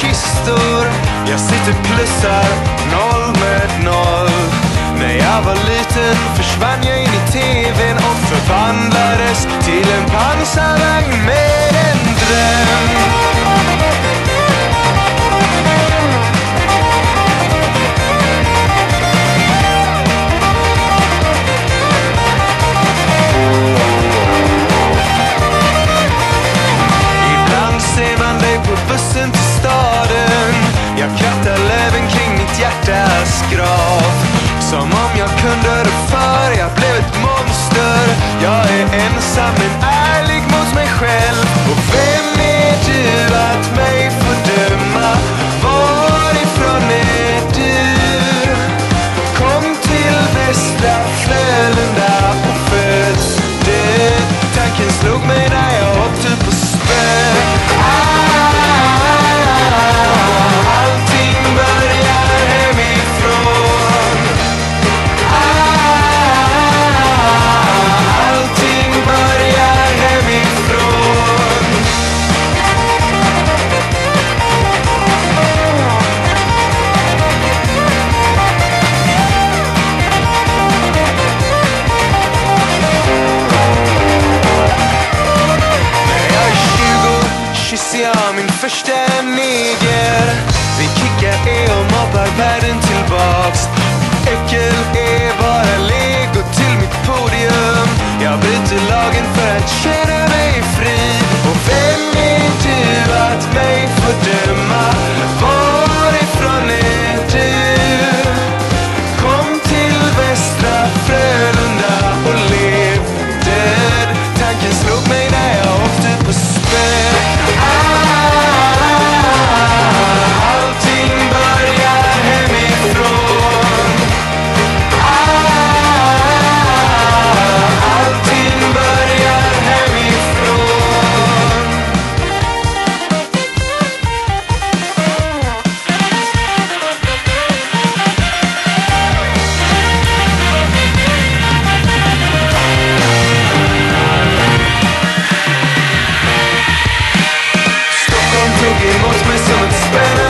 kistor. Jag sitter plussar noll med noll. När jag var liten försvann jag in i tvn och förvandlades till en pansarvagn med en dröm. Jag kunde det för jag blev ett monster Jag är ensam men ärlig mot mig själv Och vem är du att mig för? När better.